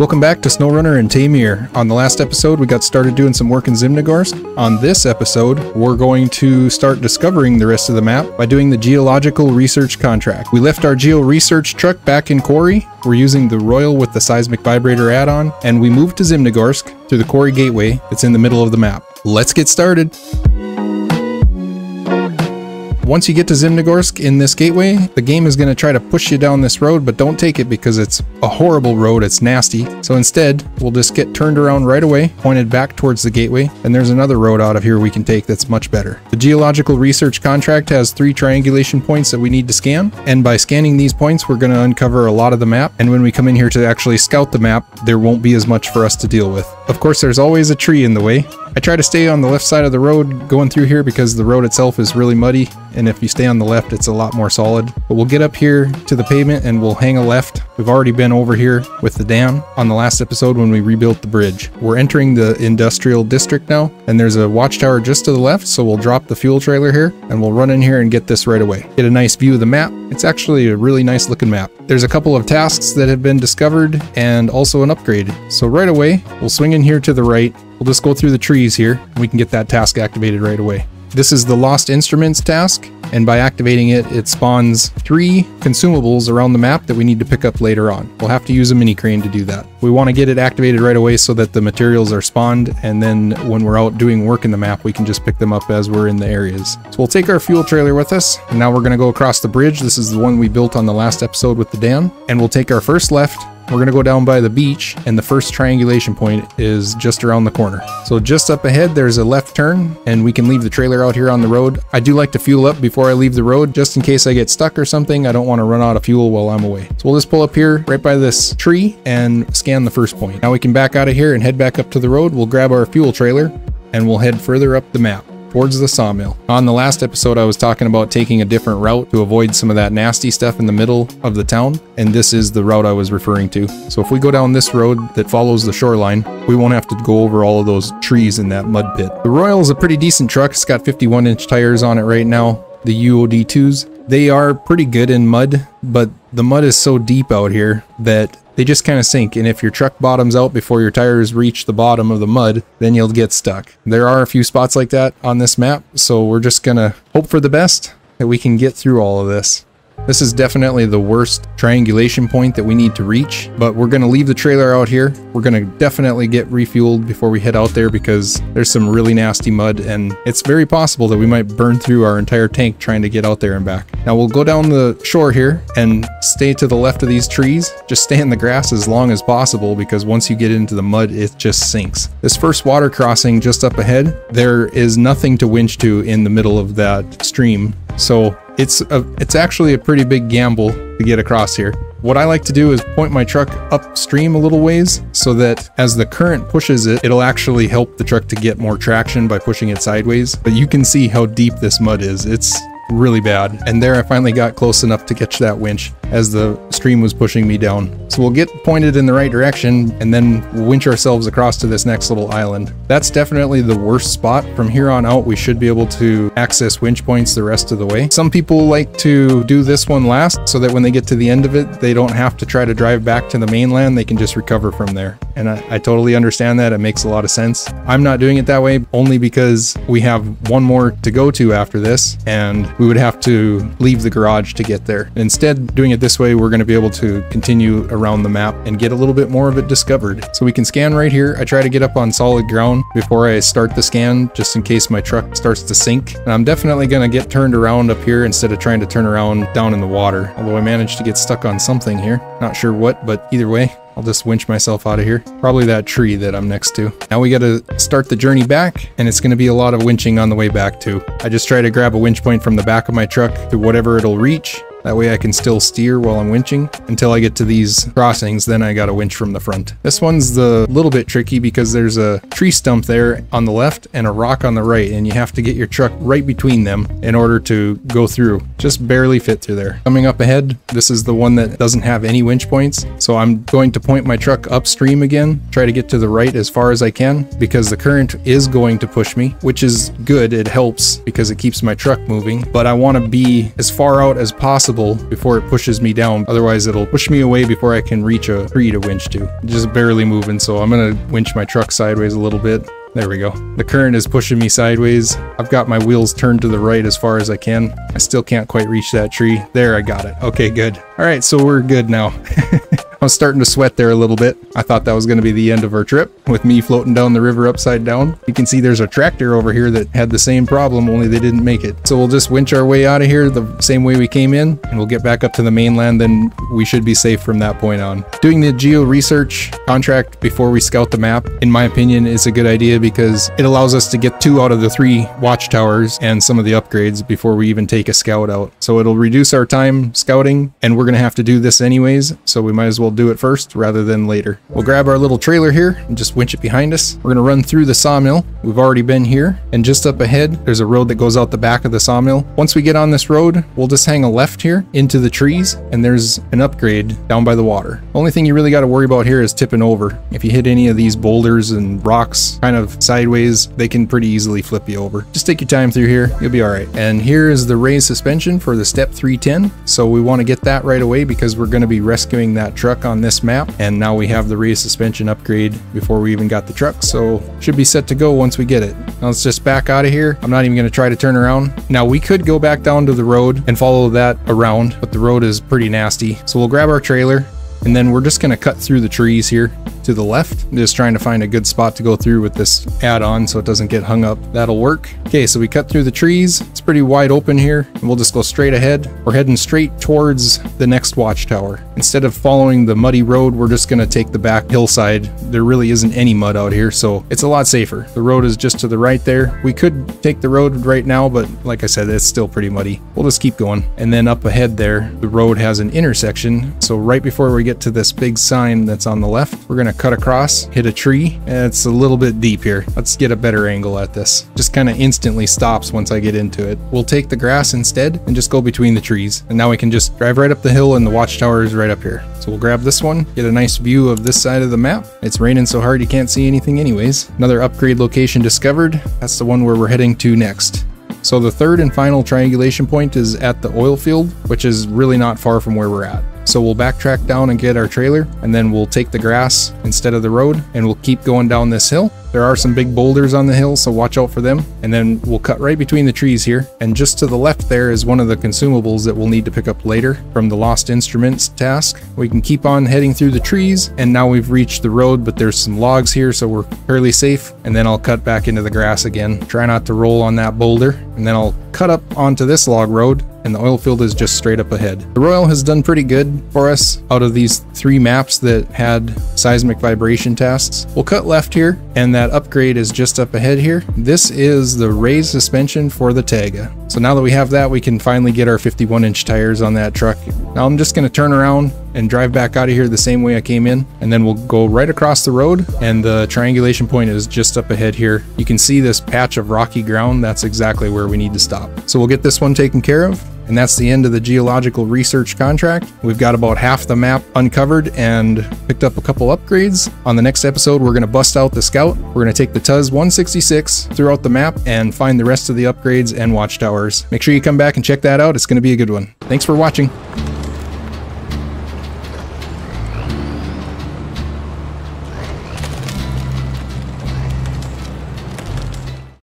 Welcome back to SnowRunner and Taymyr. On the last episode, we got started doing some work in Zimnegorsk. On this episode, we're going to start discovering the rest of the map by doing the geological research contract. We left our geo research truck back in Quarry. We're using the Royal with the seismic vibrator add-on, and we moved to Zimnegorsk through the Quarry gateway that's in the middle of the map. Let's get started. Once you get to Zimnegorsk in this gateway, the game is going to try to push you down this road, but don't take it because it's a horrible road, it's nasty. So instead, we'll just get turned around right away, pointed back towards the gateway, and there's another road out of here we can take that's much better. The Geological Research Contract has three triangulation points that we need to scan, and by scanning these points, we're going to uncover a lot of the map, and when we come in here to actually scout the map, there won't be as much for us to deal with. Of course, there's always a tree in the way, I try to stay on the left side of the road going through here because the road itself is really muddy and if you stay on the left it's a lot more solid. But we'll get up here to the pavement and we'll hang a left. We've already been over here with the dam on the last episode when we rebuilt the bridge. We're entering the industrial district now and there's a watchtower just to the left so we'll drop the fuel trailer here and we'll run in here and get this right away. Get a nice view of the map. It's actually a really nice looking map. There's a couple of tasks that have been discovered and also an upgrade. So right away we'll swing in here to the right We'll just go through the trees here and we can get that task activated right away. This is the Lost Instruments task, and by activating it, it spawns three consumables around the map that we need to pick up later on. We'll have to use a mini crane to do that. We want to get it activated right away so that the materials are spawned, and then when we're out doing work in the map, we can just pick them up as we're in the areas. So we'll take our fuel trailer with us, and now we're going to go across the bridge. This is the one we built on the last episode with the dam, and we'll take our first left we're gonna go down by the beach and the first triangulation point is just around the corner. So just up ahead, there's a left turn and we can leave the trailer out here on the road. I do like to fuel up before I leave the road just in case I get stuck or something. I don't wanna run out of fuel while I'm away. So we'll just pull up here right by this tree and scan the first point. Now we can back out of here and head back up to the road. We'll grab our fuel trailer and we'll head further up the map towards the sawmill. On the last episode, I was talking about taking a different route to avoid some of that nasty stuff in the middle of the town, and this is the route I was referring to. So if we go down this road that follows the shoreline, we won't have to go over all of those trees in that mud pit. The Royal is a pretty decent truck. It's got 51 inch tires on it right now. The UOD2s, they are pretty good in mud, but the mud is so deep out here that they just kind of sink. And if your truck bottoms out before your tires reach the bottom of the mud, then you'll get stuck. There are a few spots like that on this map, so we're just gonna hope for the best that we can get through all of this. This is definitely the worst triangulation point that we need to reach, but we're going to leave the trailer out here. We're going to definitely get refueled before we head out there because there's some really nasty mud and it's very possible that we might burn through our entire tank trying to get out there and back. Now we'll go down the shore here and stay to the left of these trees. Just stay in the grass as long as possible because once you get into the mud, it just sinks. This first water crossing just up ahead, there is nothing to winch to in the middle of that stream. So it's a, it's actually a pretty big gamble to get across here. What I like to do is point my truck upstream a little ways so that as the current pushes it, it'll actually help the truck to get more traction by pushing it sideways. But you can see how deep this mud is. It's really bad. And there I finally got close enough to catch that winch as the stream was pushing me down. So we'll get pointed in the right direction and then winch ourselves across to this next little island. That's definitely the worst spot. From here on out, we should be able to access winch points the rest of the way. Some people like to do this one last so that when they get to the end of it, they don't have to try to drive back to the mainland. They can just recover from there. And I, I totally understand that. It makes a lot of sense. I'm not doing it that way only because we have one more to go to after this and we would have to leave the garage to get there. Instead, doing it this way, we're going to be able to continue around the map and get a little bit more of it discovered. So we can scan right here. I try to get up on solid ground before I start the scan, just in case my truck starts to sink. And I'm definitely going to get turned around up here instead of trying to turn around down in the water. Although I managed to get stuck on something here. Not sure what, but either way, I'll just winch myself out of here. Probably that tree that I'm next to. Now we gotta start the journey back, and it's gonna be a lot of winching on the way back too. I just try to grab a winch point from the back of my truck to whatever it'll reach, that way I can still steer while I'm winching until I get to these crossings, then I got a winch from the front. This one's the little bit tricky because there's a tree stump there on the left and a rock on the right, and you have to get your truck right between them in order to go through. Just barely fit through there. Coming up ahead, this is the one that doesn't have any winch points, so I'm going to point my truck upstream again, try to get to the right as far as I can because the current is going to push me, which is good. It helps because it keeps my truck moving, but I want to be as far out as possible possible before it pushes me down. Otherwise, it'll push me away before I can reach a tree to winch to. Just barely moving, so I'm gonna winch my truck sideways a little bit. There we go. The current is pushing me sideways. I've got my wheels turned to the right as far as I can. I still can't quite reach that tree. There, I got it. Okay, good. All right, so we're good now. I was starting to sweat there a little bit. I thought that was going to be the end of our trip with me floating down the river upside down. You can see there's a tractor over here that had the same problem, only they didn't make it. So we'll just winch our way out of here the same way we came in and we'll get back up to the mainland. Then we should be safe from that point on. Doing the geo research contract before we scout the map, in my opinion, is a good idea because it allows us to get two out of the three watchtowers and some of the upgrades before we even take a scout out. So it'll reduce our time scouting and we're going to have to do this anyways. So we might as well we'll do it first rather than later. We'll grab our little trailer here and just winch it behind us. We're gonna run through the sawmill. We've already been here and just up ahead, there's a road that goes out the back of the sawmill. Once we get on this road, we'll just hang a left here into the trees and there's an upgrade down by the water. Only thing you really got to worry about here is tipping over. If you hit any of these boulders and rocks kind of sideways, they can pretty easily flip you over. Just take your time through here, you'll be all right. And here is the raised suspension for the step 310. So we want to get that right away because we're going to be rescuing that truck on this map and now we have the raised suspension upgrade before we even got the truck so should be set to go once we get it. Now let's just back out of here. I'm not even going to try to turn around. Now we could go back down to the road and follow that around but the road is pretty nasty so we'll grab our trailer and then we're just going to cut through the trees here to the left. I'm just trying to find a good spot to go through with this add-on so it doesn't get hung up. That'll work. Okay, so we cut through the trees. It's pretty wide open here. And we'll just go straight ahead. We're heading straight towards the next watchtower. Instead of following the muddy road, we're just going to take the back hillside. There really isn't any mud out here, so it's a lot safer. The road is just to the right there. We could take the road right now, but like I said, it's still pretty muddy. We'll just keep going. And then up ahead there, the road has an intersection. So right before we get to this big sign that's on the left, we're to cut across, hit a tree. It's a little bit deep here. Let's get a better angle at this. Just kind of instantly stops once I get into it. We'll take the grass instead and just go between the trees. And now we can just drive right up the hill and the watchtower is right up here. So we'll grab this one, get a nice view of this side of the map. It's raining so hard you can't see anything anyways. Another upgrade location discovered. That's the one where we're heading to next. So the third and final triangulation point is at the oil field, which is really not far from where we're at. So we'll backtrack down and get our trailer, and then we'll take the grass instead of the road, and we'll keep going down this hill. There are some big boulders on the hill, so watch out for them. And then we'll cut right between the trees here. And just to the left there is one of the consumables that we'll need to pick up later from the Lost Instruments task. We can keep on heading through the trees, and now we've reached the road, but there's some logs here, so we're fairly safe. And then I'll cut back into the grass again. Try not to roll on that boulder. And then I'll cut up onto this log road and the oil field is just straight up ahead. The Royal has done pretty good for us out of these three maps that had seismic vibration tasks. We'll cut left here, and that upgrade is just up ahead here. This is the raised suspension for the Tayga. So now that we have that, we can finally get our 51 inch tires on that truck. Now I'm just gonna turn around and drive back out of here the same way I came in, and then we'll go right across the road, and the triangulation point is just up ahead here. You can see this patch of rocky ground, that's exactly where we need to stop. So we'll get this one taken care of, and that's the end of the geological research contract. We've got about half the map uncovered and picked up a couple upgrades. On the next episode, we're going to bust out the Scout. We're going to take the Tuz 166 throughout the map and find the rest of the upgrades and watchtowers. Make sure you come back and check that out. It's going to be a good one. Thanks for watching.